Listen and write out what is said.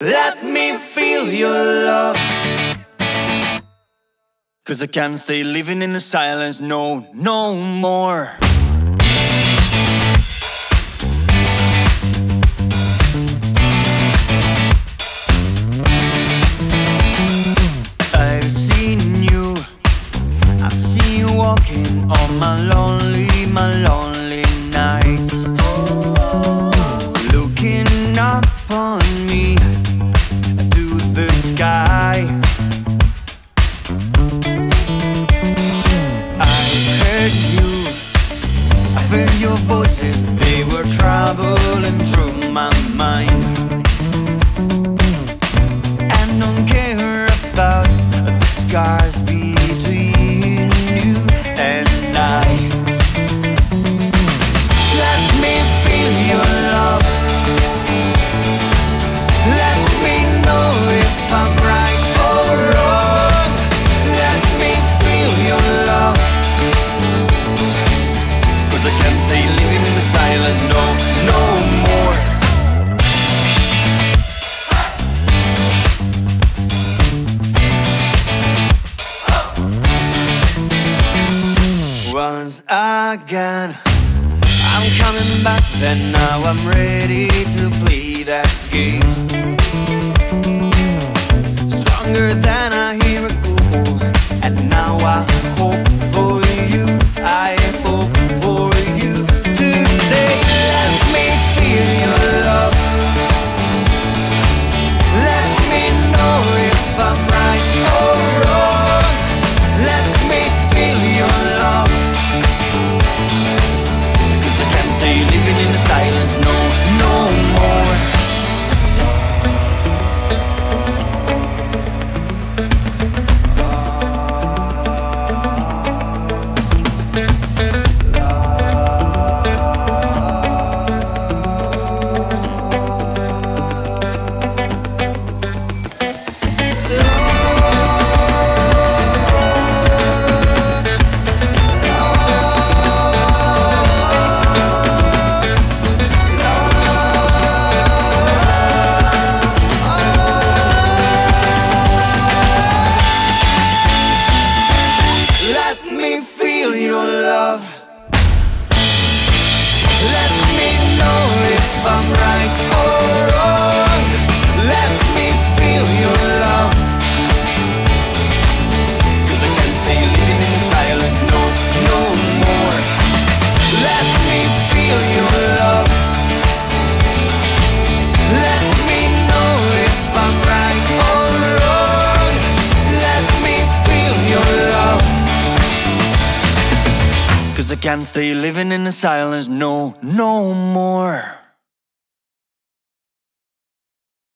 Let me feel your love. Cause I can't stay living in the silence, no, no more. I've seen you, I've seen you walking on my lonely, my lonely nights. scars be again. I'm coming back then now I'm ready to play that game. silence. Cause I can't stay living in the silence. No, no more.